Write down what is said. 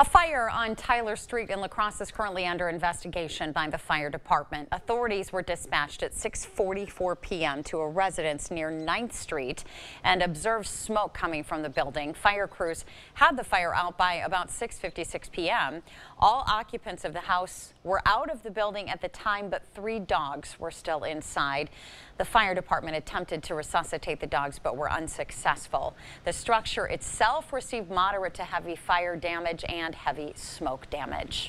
A fire on Tyler Street in La Crosse is currently under investigation by the fire department. Authorities were dispatched at 6:44 p.m. to a residence near 9th Street and observed smoke coming from the building. Fire crews had the fire out by about 6:56 p.m. All occupants of the house were out of the building at the time, but three dogs were still inside. The fire department attempted to resuscitate the dogs, but were unsuccessful. The structure itself received moderate to heavy fire damage and heavy smoke damage.